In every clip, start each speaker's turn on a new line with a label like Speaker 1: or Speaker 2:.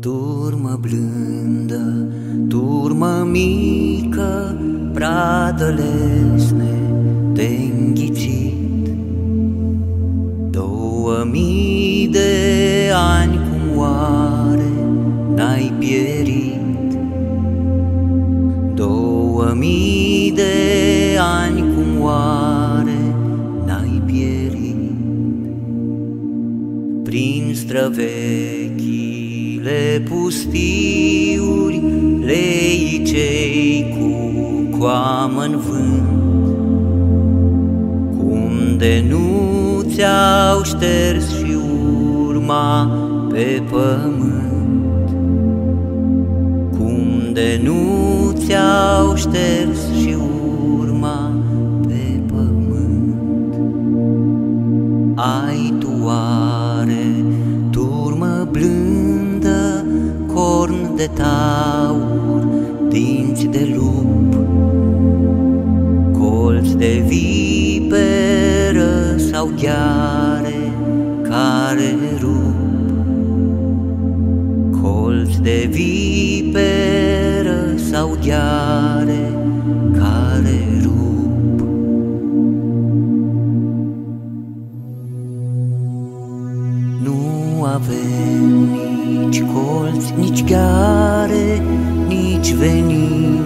Speaker 1: Turmă blândă, turmă mică, pradă lesne te înghicit. Două mii de ani cum oare n-ai pierit. Două mii de Prin străvechii le pustiuri, lei cei cu coamă în vânt, cum de nu ți-au șters și urma pe pământ, cum de nu ți-au șters de taur, dinți de lup, colți de viperă sau gheare care rup, colți de viperă sau gheare care rup. Nu avem nici colți, nici gheare, nici venin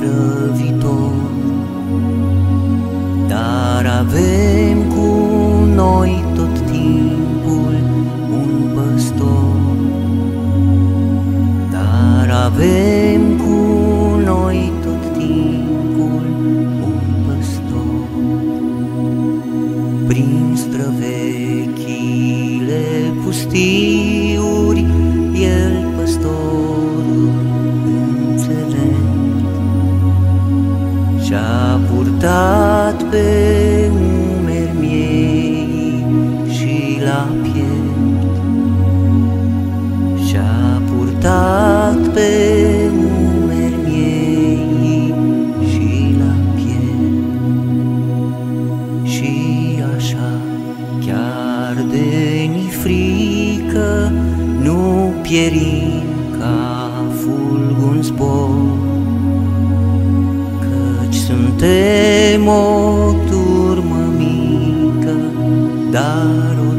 Speaker 1: otrăvitor. Dar avem cu noi tot timpul un păstor. Dar avem cu noi tot timpul un păstor. Prin străvechile pustiuri, purtat pe umeri miei și la piept. Și-a purtat pe umeri miei și la piept. Și așa chiar de ni frică nu pierim ca fulgun zbor, suntem o turmă mică, dar